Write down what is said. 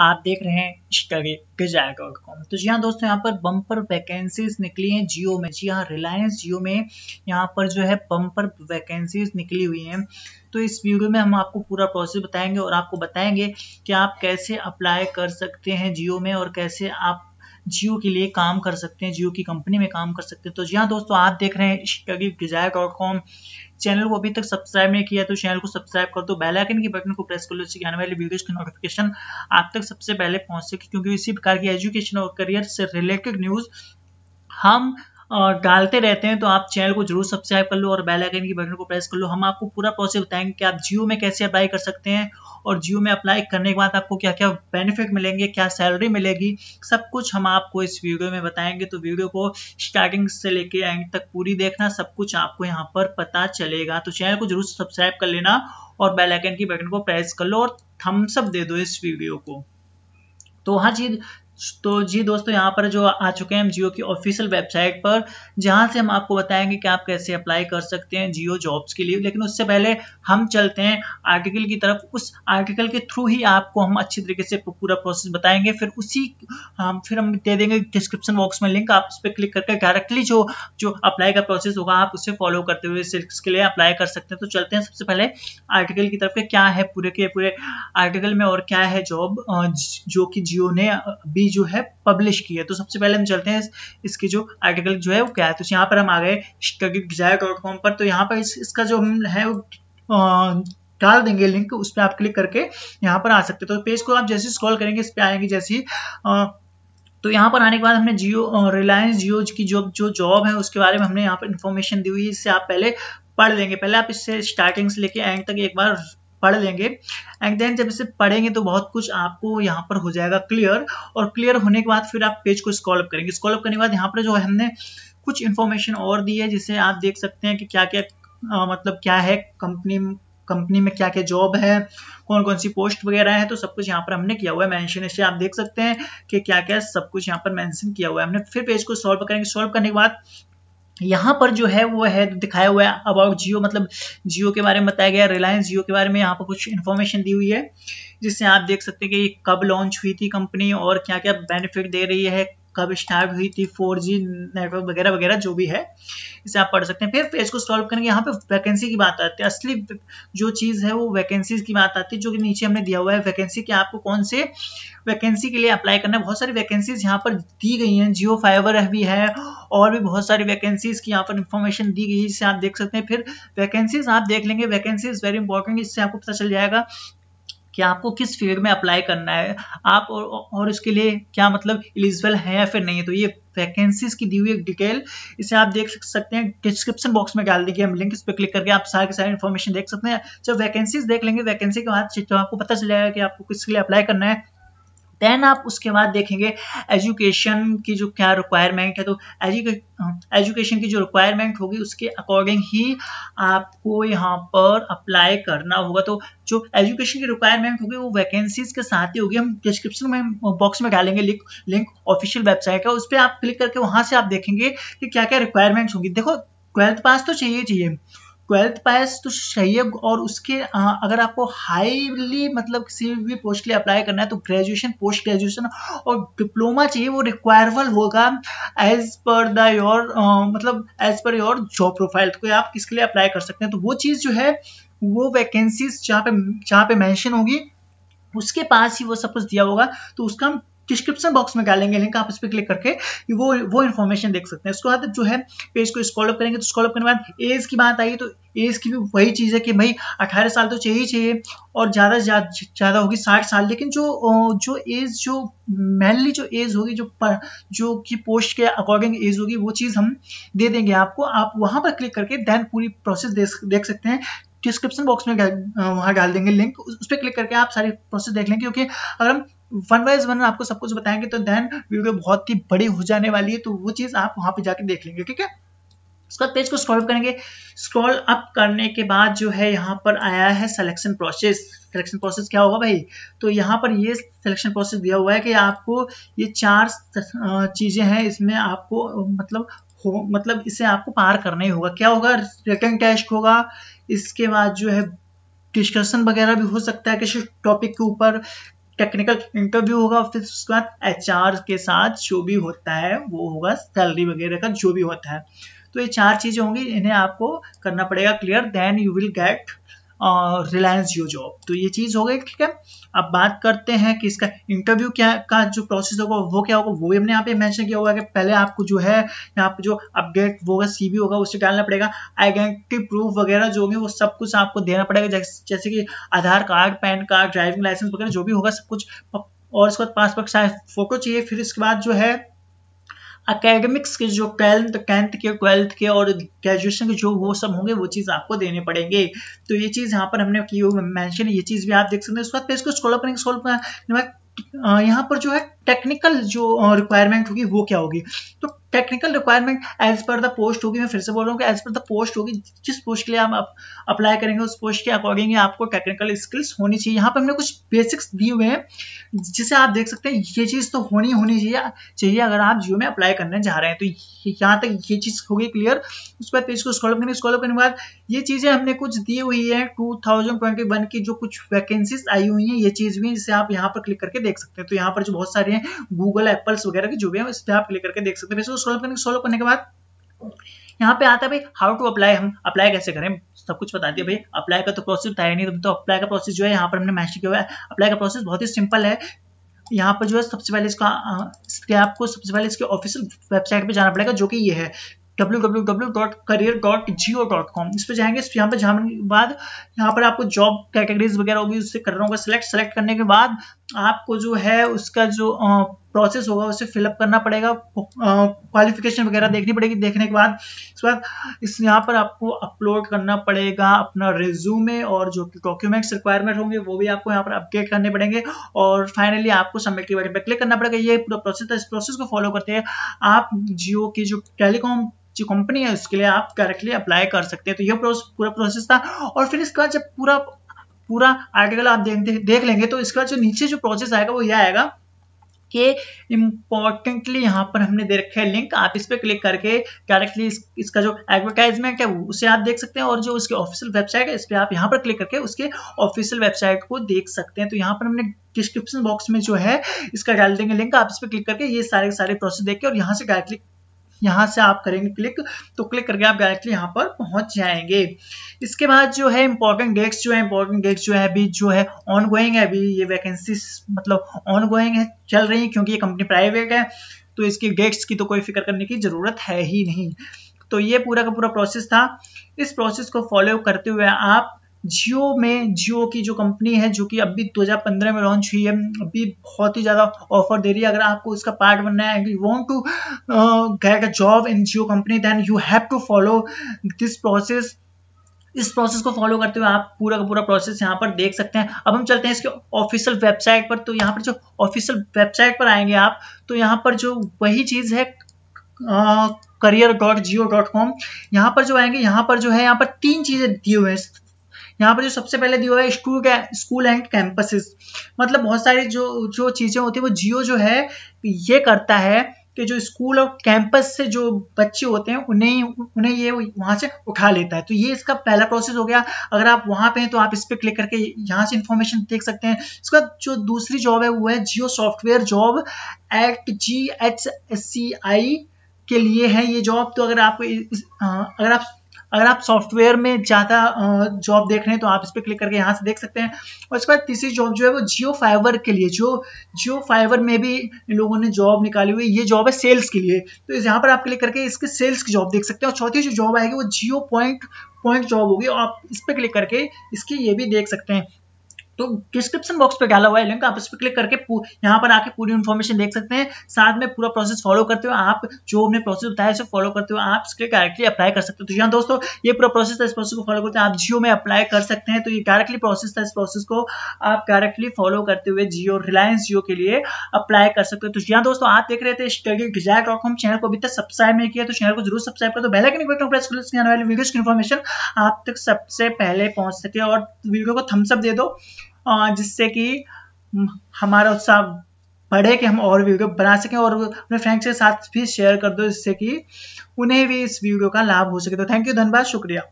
आप देख रहे हैं कॉम तो जी हाँ दोस्तों, यहाँ पर बम्पर वैकेंसीज निकली हैं जियो में। जी हाँ रिलायंस जियो में यहाँ पर जो है बम्पर वैकेंसीज निकली हुई हैं। तो इस वीडियो में हम आपको पूरा प्रोसेस बताएँगे और आपको बताएँगे कि आप कैसे अप्लाई कर सकते हैं जियो में और कैसे आप जियो के लिए काम कर सकते हैं, जियो की कंपनी में काम कर सकते हैं। तो जी हाँ दोस्तों, आप देख रहे हैं कॉम चैनल को अभी तक सब्सक्राइब नहीं किया तो चैनल को सब्सक्राइब कर दो। बेल आइकन के बटन को प्रेस कर लो इससे आने वाली वीडियोस की नोटिफिकेशन आप तक सबसे पहले पहुँच सके, क्योंकि इसी प्रकार की एजुकेशन और करियर से रिलेटेड न्यूज़ हम डालते रहते हैं तो आप चैनल को ज़रूर सब्सक्राइब कर लो और बेल आइकन की बटन को प्रेस कर लो। हम आपको पूरा प्रोसेस बताएँगे कि आप जियो में कैसे अप्लाई कर सकते हैं और जियो में अप्लाई करने के बाद आपको क्या क्या बेनिफिट मिलेंगे, क्या सैलरी मिलेगी, सब कुछ हम आपको इस वीडियो में बताएँगे। तो वीडियो को स्टार्टिंग से लेके एंड तक पूरी देखना, सब कुछ आपको यहाँ पर पता चलेगा। तो चैनल को ज़रूर सब्सक्राइब कर लेना और बेल आइकन की बटन को प्रेस कर लो और थम्सअप दे दो इस वीडियो को। तो हाँ जी तो जी दोस्तों, यहाँ पर जो आ चुके हैं हम जियो की ऑफिशियल वेबसाइट पर, जहाँ से हम आपको बताएँगे कि आप कैसे अप्लाई कर सकते हैं जियो जॉब्स के लिए। लेकिन उससे पहले हम चलते हैं आर्टिकल की तरफ़। उस आर्टिकल के थ्रू ही आपको हम अच्छी तरीके से पूरा प्रोसेस बताएँगे। फिर उसी, हम, फिर हम दे देंगे डिस्क्रिप्शन बॉक्स में लिंक आप उस पर क्लिक करके डायरेक्टली जो जो अप्लाई का प्रोसेस होगा, आप उसे फॉलो करते हुए इसके लिए अप्लाई कर सकते हैं। तो चलते हैं सबसे पहले आर्टिकल की तरफ़ क्या है पूरे के पूरे आर्टिकल में और क्या है जॉब जो कि जियो ने अभी जो है पब्लिश की है। तो सबसे पहले हम चलते हैं इसकी जो आर्टिकल जो है वो क्या है। तो यहाँ पर हम आ गए डॉट कॉम पर। तो यहाँ पर इस, इसका जो हम है वो डाल देंगे लिंक उस पर आप क्लिक करके यहाँ पर आ सकते हैं। तो पेज को आप जैसे स्क्रॉल करेंगे इस पर आएँगे जैसे तो यहाँ पर आने के बाद हमने जियो रिलायंस जियो की जो जो जॉब है उसके बारे में हमने यहाँ पर इन्फॉर्मेशन दी हुई है। इससे आप पहले पढ़ लेंगे। पहले आप इससे स्टार्टिंग से लेके एंड तक एक बार पढ़ लेंगे। एंड देन जब इसे पढ़ेंगे तो बहुत कुछ आपको यहाँ पर हो जाएगा क्लियर और क्लियर होने के बाद फिर आप पेज को स्कॉल अप करेंगे। स्कॉल अप करने के बाद यहाँ पर जो है हमने कुछ इन्फॉर्मेशन और दी है जिसे आप देख सकते हैं कि क्या क्या आ, मतलब क्या है कंपनी कंपनी में क्या क्या जॉब है कौन कौन सी पोस्ट वगैरह है तो सब कुछ यहाँ पर हमने किया हुआ है। मेंशन इसे आप देख सकते हैं कि क्या क्या सब कुछ यहाँ पर मेंशन किया हुआ है हमने। फिर पेज को सॉल्व करेंगे। सॉल्व करने के बाद यहाँ पर जो है, वो है दिखाया हुआ है अबाउट जियो मतलब जियो के बारे में बताया गया रिलायंस जियो के बारे में यहाँ पर कुछ इन्फॉर्मेशन दी हुई है, जिससे आप देख सकते हैं कि कब लॉन्च हुई थी कंपनी और क्या क्या बेनिफिट दे रही है कब स्टार्ट हुई थी 4G नेटवर्क वगैरह वगैरह जो भी है, इसे आप पढ़ सकते हैं। फिर पेज को सॉल्व करेंगे। यहाँ पे वैकेंसी की बात आती है। असली जो चीज़ है वो वैकेंसीज की बात आती है, जो कि नीचे हमने दिया हुआ है। वैकेंसी कि आपको कौन से वैकेंसी के लिए अप्लाई करना है? बहुत सारी वैकेंसीज यहाँ पर दी गई हैं। जियो फाइबर भी है, और भी बहुत सारी वैकेंसीज की यहाँ पर इंफॉर्मेशन दी गई है जिससे आप देख सकते हैं। फिर वैकेंसीज आप देख लेंगे। वैकेंसीज वेरी इंपॉर्टेंट इससे आपको पता चल जाएगा कि आपको किस फ़ील्ड में अप्लाई करना है। आप और, और इसके लिए क्या मतलब एलिजिबल है या फिर नहीं है? तो ये वैकेंसीज की दी हुई एक डिटेल इसे आप देख सकते हैं। डिस्क्रिप्शन बॉक्स में डाल दीजिए हम लिंक इस पर क्लिक करके आप सारे सारी इन्फॉर्मेशन देख सकते हैं। जब वैकेंसीज देख लेंगे वैकेंसी के बाद आपको पता चल जाएगा कि आपको किसके लिए अप्लाई करना है देन आप उसके बाद देखेंगे एजुकेशन की जो क्या रिक्वायरमेंट है तो एजुकेशन की जो रिक्वायरमेंट होगी, उसके अकॉर्डिंग ही आपको यहाँ पर अप्लाई करना होगा। तो जो एजुकेशन की रिक्वायरमेंट होगी, वो वैकेंसीज के साथ ही होगी। हम डिस्क्रिप्शन में बॉक्स में डालेंगे लिंक लिंक ऑफिशियल वेबसाइट का। उस पर आप क्लिक करके वहाँ से आप देखेंगे कि क्या क्या रिक्वायरमेंट्स होंगी। देखो ट्वेल्थ पास तो चाहिए चाहिए। ट्वेल्थ पास तो चाहिए और उसके अगर आपको हाईली मतलब किसी भी पोस्ट के लिए अप्लाई करना है तो ग्रेजुएशन पोस्ट ग्रेजुएशन और डिप्लोमा चाहिए, वो रिक्वायरबल होगा एज पर द योर मतलब as per your job profile तो आप किसके लिए अप्लाई कर सकते हैं? तो वो चीज़ जो है, वो वैकेंसीज जहाँ पे जहाँ पे मैंशन होगी, उसके पास ही वो सब कुछ दिया होगा तो उसका हम डिस्क्रिप्शन बॉक्स में डालेंगे लिंक आप इस पर क्लिक करके वो वो इन्फॉर्मेशन देख सकते हैं। उसके बाद जो है पेज को स्क्रॉल अप करेंगे तो स्क्रॉल अप करने के बाद एज की बात आई तो एज की भी वही चीज़ है कि भाई 18 साल तो चाहिए चाहिए और ज़्यादा ज़्यादा होगी 60 साल। लेकिन जो जो एज जो मेनली जो एज होगी जो पर, जो कि पोस्ट के अकॉर्डिंग एज होगी वो चीज़ हम दे देंगे आपको। आप वहाँ पर क्लिक करके देन पूरी प्रोसेस देख सकते हैं। डिस्क्रिप्शन बॉक्स में वहाँ डाल देंगे लिंक उस पर क्लिक करके आप सारी प्रोसेस देख लेंगे क्योंकि अगर हम वन वाइज वन आपको सब कुछ बताएँगे तो देन वीडियो बहुत ही बड़ी हो जाने वाली है तो वो चीज़ आप वहाँ पे जाके देख लेंगे, ठीक है? उसके बाद पेज को स्क्रॉल करेंगे। स्क्रॉल अप करने के बाद जो है, यहाँ पर आया है सिलेक्शन प्रोसेस सिलेक्शन प्रोसेस क्या होगा भाई? तो यहाँ पर ये सिलेक्शन प्रोसेस दिया हुआ है कि आपको ये चार चीज़ें हैं, इसमें आपको मतलब हो मतलब इसे आपको पार करना ही होगा। क्या होगा? रिटर्न टेस्ट होगा। इसके बाद जो है डिस्कशन वगैरह भी हो सकता है, किसी टॉपिक के ऊपर। टेक्निकल इंटरव्यू होगा फिर उसके बाद एचआर के साथ जो भी होता है, वो होगा सैलरी वगैरह का जो भी होता है। तो ये चार चीज़ें होंगी, इन्हें आपको करना पड़ेगा clear then you will get Reliance Jio job तो ये चीज़ हो गई, ठीक है? अब बात करते हैं कि इसका इंटरव्यू क्या, का जो प्रोसेस होगा, वो क्या होगा? वो भी हमने यहाँ पे मेंशन किया होगा कि पहले आपको जो है, यहाँ पे जो अपडेट वो होगा सीबी होगा, उसे डालना पड़ेगा। आइडेंटिटी प्रूफ वगैरह जो होंगे वो सब कुछ आपको देना पड़ेगा। जैसे कि Aadhaar card, PAN card driving licence वगैरह जो भी होगा, सब कुछ। और उसके बाद पासपोर्ट साइज़ फ़ोटो चाहिए, फिर इसके बाद जो है अकेडमिक्स के जो ट्वेल्थ टेंथ के ट्वेल्थ के और ग्रेजुएशन के जो वो सब होंगे वो चीज़ आपको देने पड़ेंगे तो ये चीज़ यहाँ पर हमने की मेंशन ये चीज़ भी आप देख सकते हैं उसके बाद इसको स्कॉल करेंगे स्कॉल यहाँ पर जो है टेक्निकल जो रिक्वायरमेंट होगी, वो क्या होगी? तो technical requirement as per the post होगी, मैं फिर से बोल रहा हूँ कि एज पर द पोस्ट होगी, जिस पोस्ट के लिए आप अप्लाई करेंगे, उस पोस्ट के अकॉर्डिंग आपको टेक्निकल स्किल्स होनी चाहिए। यहाँ पर हमने कुछ बेसिक्स दिए हुए हैं, जिसे आप देख सकते हैं, ये चीज़ तो होनी होनी चाहिए चाहिए अगर आप जियो में अप्लाई करने जा रहे हैं। तो यहाँ तक ये चीज़ होगी क्लियर उसके बाद पेज को स्कॉलअप करेंगे। स्कॉलअप करने के बाद ये चीज़ें हमने कुछ दी हुई है टू की जो कुछ वैकेंसीज आई हुई हैं, ये चीज़ भी जिसे आप यहाँ पर क्लिक करके देख सकते हैं। तो यहाँ पर जो बहुत सारे हैं गूगल एप्पल्स वगैरह की जो भी है इस पर आप क्लिक करके देख सकते हैं। सोल्व करने सोल्व करने के बाद, यहाँ पे आता है भाई हाउ टू अप्लाई हम अप्लाई कैसे करें? सब कुछ बता दिया भाई। अप्लाई का तो प्रोसेस था नहीं तो अप्लाई का प्रोसेस जो है, यहाँ पर हमने मैच किया हुआ है। अप्लाई का प्रोसेस बहुत ही सिंपल है। यहाँ पर जो है, सबसे पहले इसका इसके आपको सबसे पहले इसके ऑफिशियल वेबसाइट पे जाना पड़ेगा, जो कि ये है। www.career.geo.com इस पर जाएँगे, इस यहाँ पर जाने के बाद यहाँ पर आपको जॉब कैटेगरीज वगैरह होगी उससे कर रहा हूँ। सेलेक्ट सेलेक्ट करने के बाद आपको जो है उसका जो प्रोसेस होगा उसे फिलअप करना पड़ेगा। क्वालिफिकेशन वगैरह देखनी पड़ेगी। देखने के बाद उसके बाद इस यहाँ पर आपको अपलोड करना पड़ेगा अपना रिज्यूमे और जो डॉक्यूमेंट्स रिक्वायरमेंट होंगे, वो भी आपको यहाँ पर अपडेट करने पड़ेंगे। और फाइनली आपको सबमिट के बटन पर क्लिक करना पड़ेगा। ये पूरा प्रोसेस था। इस प्रोसेस को फॉलो करते हैं आप जियो की जो टेलीकॉम जो कंपनी है उसके लिए आप डायरेक्टली अप्लाई कर सकते हैं। तो ये पूरा प्रोसेस था। और फिर इसका जब पूरा पूरा आर्टिकल आप देख देख लेंगे तो इसका जो नीचे जो प्रोसेस आएगा वो यह आएगा कि इम्पॉर्टेंटली यहाँ पर हमने दे रखा है लिंक आप इस पर क्लिक करके डायरेक्टली इस, इसका जो एडवर्टाइजमेंट है उसे आप देख सकते हैं। और जो उसके ऑफिशियल वेबसाइट है इस पर आप यहाँ पर क्लिक करके उसके ऑफिशियल वेबसाइट को देख सकते हैं। तो यहाँ पर हमने डिस्क्रिप्शन बॉक्स में जो है इसका डाल देंगे लिंक आप इस पर क्लिक करके ये सारे सारे प्रोसेस देख के और यहाँ से डायरेक्टली यहाँ से आप करेंगे क्लिक तो क्लिक करके आप डायरेक्टली यहाँ पर पहुँच जाएँगे। इसके बाद जो है इंपॉर्टेंट डेट्स जो है इंपॉर्टेंट डेट्स जो है, अभी जो है ऑन गोइंग है, अभी ये वैकेंसी मतलब ऑन गोइंग है, चल रही है क्योंकि ये कंपनी प्राइवेट है तो इसकी डेट्स की तो कोई फ़िक्र करने की ज़रूरत है ही नहीं। तो ये पूरा का पूरा प्रोसेस था। इस प्रोसेस को फॉलो करते हुए आप जियो में, जियो की जो कंपनी है, जो कि अभी 2015 में लॉन्च हुई है, अभी बहुत ही ज़्यादा ऑफ़र दे रही है। अगर आपको इसका पार्ट बनना है you want to get a job in Jio company then you have to follow this process इस प्रोसेस को फॉलो करते हुए आप पूरा का पूरा प्रोसेस यहाँ पर देख सकते हैं। अब हम चलते हैं इसके ऑफिशियल वेबसाइट पर। तो यहाँ पर जो ऑफिशियल वेबसाइट पर आएँगे आप तो यहाँ पर जो वही चीज़ है career dot Jio dot com यहाँ पर जो आएँगे, यहाँ पर जो है, यहाँ पर तीन चीज़ें दी हुए हैं। यहाँ पर जो सबसे पहले दिया हुआ है स्कूल स्कूल एंड कैंपसेस। मतलब बहुत सारी जो जो चीज़ें होती है, वो जियो जो है, ये करता है कि जो स्कूल और कैंपस से जो बच्चे होते हैं, उन्हें उन्हें ये वहाँ से उठा लेता है। तो ये इसका पहला प्रोसेस हो गया। अगर आप वहाँ पे हैं तो आप इस पर क्लिक करके यहाँ से इन्फॉर्मेशन देख सकते हैं। इसका जो दूसरी जॉब है, वो है Jio software job at G H S C I के लिए है ये जॉब तो अगर आप अगर आप अगर आप सॉफ्टवेयर में ज़्यादा जॉब देख रहे हैं तो आप इस पर क्लिक करके यहाँ से देख सकते हैं। और इसके बाद तीसरी जॉब जो है वो जियो फाइवर के लिए, जो जियो फाइवर में भी लोगों ने जॉब निकाली हुई, ये जॉब है सेल्स के लिए। तो यहाँ पर आप क्लिक करके इसके सेल्स की जॉब देख सकते हैं। और चौथी जो जॉब आएगी वो जियो पॉइंट पॉइंट जॉब होगी। आप इस पर क्लिक करके इसकी ये भी देख सकते हैं। तो डिस्क्रिप्शन बॉक्स पे डाला हुआ है लिंक आप इस पर क्लिक करके यहाँ पर आके पूरी इन्फॉर्मेशन देख सकते हैं। साथ में पूरा प्रोसेस फॉलो करते हुए आप जो हमने प्रोसेस बताया उसे फॉलो करते हुए आप इसके डायरेक्टली अप्लाई कर सकते हो। तो यहाँ दोस्तों, ये पूरा प्रोसेस था, इस प्रोसेस को फॉलो करते हैं। आप जियो में अप्लाई कर सकते हैं तो ये डायरेक्टली प्रोसेस था, इस प्रोसेस को आप डायरेक्टली फॉलो करते हुए जियो रिलायंस जियो के लिए अप्लाई कर सकते हो। तो यहाँ दोस्तों, आप देख रहे थे study desire dot com channel को अभी तक सब्सक्राइब नहीं किया तो चैनल को ज़रूर सब्सक्राइब कर दो। बेल आइकन प्रेस आने वाली वीडियोस की इन्फॉर्मेशन आप तक सबसे पहले पहुँच सके और वीडियो को थम्स अप दे दो। जिससे कि हमारा उत्साह बढ़े कि हम और वीडियो बना सकें और अपने फ्रेंड्स के साथ भी शेयर कर दो जिससे कि उन्हें भी इस वीडियो का लाभ हो सके। तो थैंक यू धन्यवाद, शुक्रिया।